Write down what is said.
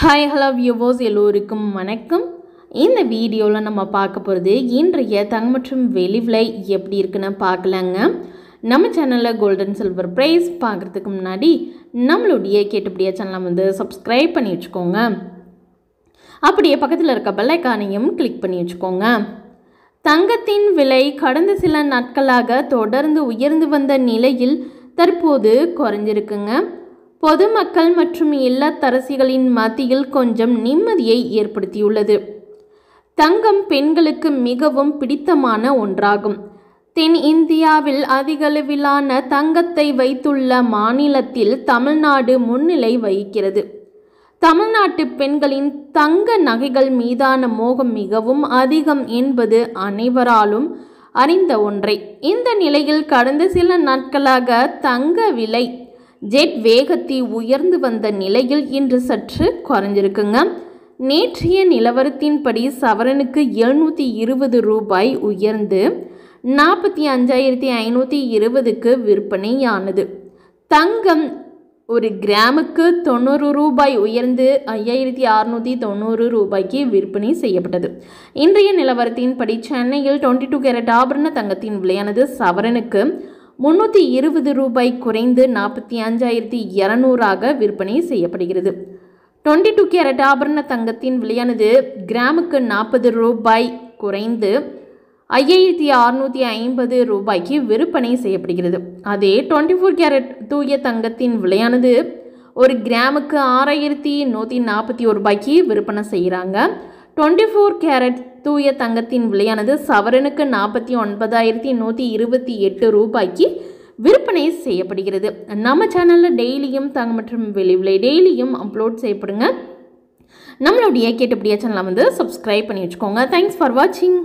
Hi hello வியூவோஸ் எல்லோருக்கும் வணக்கம். இந்த வீடியோவில் நம்ம பார்க்க போகிறது இன்றைய தங்க மற்றும் வெளி விலை எப்படி இருக்குன்னு பார்க்கலாங்க. நம்ம சேனலில் கோல்டன் சில்வர் ப்ரைஸ் பார்க்குறதுக்கு முன்னாடி நம்மளுடைய கேட்டுப்படியா சேனலை வந்து சப்ஸ்கிரைப் பண்ணி வச்சுக்கோங்க. அப்படியே பக்கத்தில் இருக்க பெல்லைக்கானையும் கிளிக் பண்ணி வச்சுக்கோங்க. தங்கத்தின் விலை கடந்த சில நாட்களாக தொடர்ந்து உயர்ந்து வந்த நிலையில் தற்போது குறைஞ்சிருக்குங்க. பொதுமக்கள் மற்றும் இல்லத்தரசிகளின் மத்தியில் கொஞ்சம் நிம்மதியை ஏற்படுத்தியுள்ளது. தங்கம் பெண்களுக்கு மிகவும் பிடித்தமான ஒன்றாகும். தென் இந்தியாவில் அதிகளவிலான தங்கத்தை வைத்துள்ள மாநிலத்தில் தமிழ்நாடு முன்னிலை வகிக்கிறது. தமிழ்நாட்டு பெண்களின் தங்க நகைகள் மீதான மோகம் மிகவும் அதிகம் என்பது அனைவராலும் அறிந்த ஒன்றை. இந்த நிலையில் கடந்த சில நாட்களாக தங்க விலை ஜெட் வேகத்தில் உயர்ந்து வந்த நிலையில் இன்று சற்று குறைஞ்சிருக்குங்க. நேற்றைய நிலவரத்தின்படி சவரனுக்கு எழுநூற்றி இருபது ரூபாய் உயர்ந்து நாற்பத்தி அஞ்சாயிரத்தி ஐநூற்றி இருபதுக்கு விற்பனையானது. தங்கம் ஒரு கிராமுக்கு தொண்ணூறு ரூபாய் உயர்ந்து ஐயாயிரத்தி அறுநூற்றி தொண்ணூறு ரூபாய்க்கு விற்பனை செய்யப்பட்டது. இன்றைய நிலவரத்தின்படி சென்னையில் டுவெண்ட்டி டூ கேரட் ஆபரண தங்கத்தின் விலையானது சவரனுக்கு முந்நூற்றி இருபது ரூபாய் குறைந்து நாற்பத்தி அஞ்சாயிரத்தி இரநூறாக விற்பனை செய்யப்படுகிறது. டுவெண்ட்டி டூ கேரட் ஆபரண தங்கத்தின் விலையானது கிராமுக்கு நாற்பது ரூபாய் குறைந்து ஐயாயிரத்தி அறுநூற்றி ஐம்பது ரூபாய்க்கு விற்பனை செய்யப்படுகிறது. அதே டுவெண்ட்டி ஃபோர் கேரட் தூய தங்கத்தின் விலையானது ஒரு கிராமுக்கு ஆறாயிரத்தி நூற்றி நாற்பத்தி ஒரு ரூபாய்க்கு விற்பனை செய்கிறாங்க. டுவெண்ட்டி ஃபோர் கேரட் தூய தங்கத்தின் விலையானது சவரனுக்கு நாற்பத்தி ஒன்பதாயிரத்தி நூற்றி இருபத்தி எட்டு ரூபாய்க்கு விற்பனை செய்யப்படுகிறது. நம்ம சேனலில் டெய்லியும் தங்கம் மற்றும் வெளி விலை டெய்லியும் அப்லோட் செய்யப்படுங்க. நம்மளுடைய கேட்டபடியா சேனலை வந்து சப்ஸ்கிரைப் பண்ணி வச்சுக்கோங்க. தேங்க்ஸ் ஃபார் வாட்சிங்